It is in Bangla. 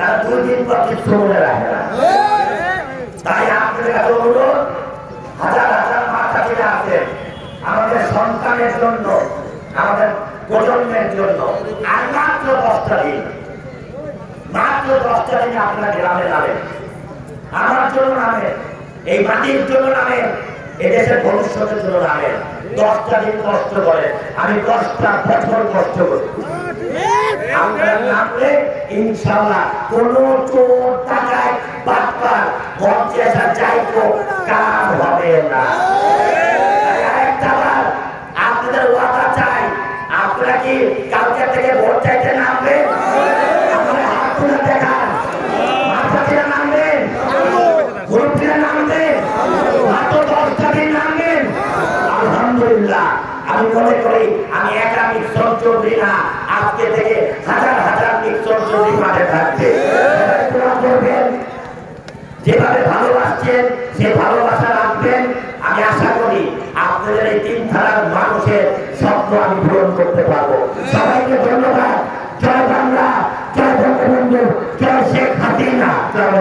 তার দুই দিন পর কিছু মনে রাখে না। তাই আপনাদের কাছে অনুরোধ, হাজার হাজার মাথা ফিরে আছে আমাদের সন্তানের জন্য, আমাদের প্রজন্মের জন্য। আর মাত্র দশটা দিন, মাত্র দশটা দিন আপনার গ্রামে নামে আমার জন্য নামে, এই মাটির জন্য নামে এদেশের ভবিষ্যতের জন্য নামে। দশটা দিন কষ্ট করে, আমি দশটা বছর কষ্ট করি। নামলে ইনশাল্লাহ কোন চোর টাকায় বাটপার মঞ্চে আসা যাইতো, কার হবে না। চাইতে আমি মনে করি, আমি একা মিক্সর চৌধুরী না। আজকে থেকে হাজার হাজার মিক্সর চৌধুরী মাঠে থাকবে যেভাবে ভালোবাসছেন, সে ভালোবাসা রাখবেন। আমি আশা করি আপনাদের এই তিন ধারার মানুষের স্বপ্ন আমি পূরণ করতে পারব। সবাইকে ধন্যবাদ। জয় বাংলা, জয় বঙ্গবন্ধু, জয় শেখ হাসিনা। জয়